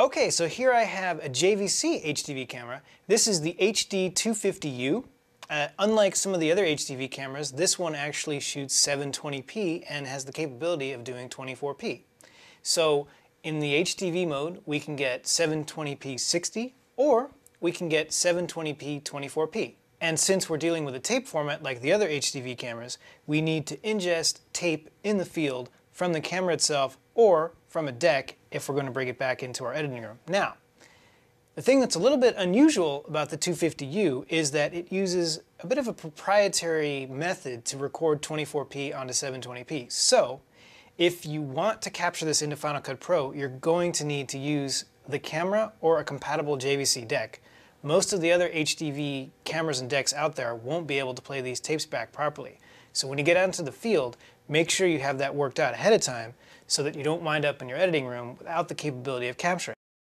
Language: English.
Okay, so here I have a JVC HDV camera. This is the HD250U. Uh, unlike some of the other HDV cameras, this one actually shoots 720p and has the capability of doing 24p. So in the HDV mode, we can get 720p 60 or we can get 720p 24p. And since we're dealing with a tape format like the other HDV cameras, we need to ingest tape in the field from the camera itself or from a deck if we're going to bring it back into our editing room. Now, the thing that's a little bit unusual about the 250U is that it uses a bit of a proprietary method to record 24p onto 720p. So, if you want to capture this into Final Cut Pro, you're going to need to use the camera or a compatible JVC deck. Most of the other HDV cameras and decks out there won't be able to play these tapes back properly. So when you get out into the field, make sure you have that worked out ahead of time so that you don't wind up in your editing room without the capability of capturing.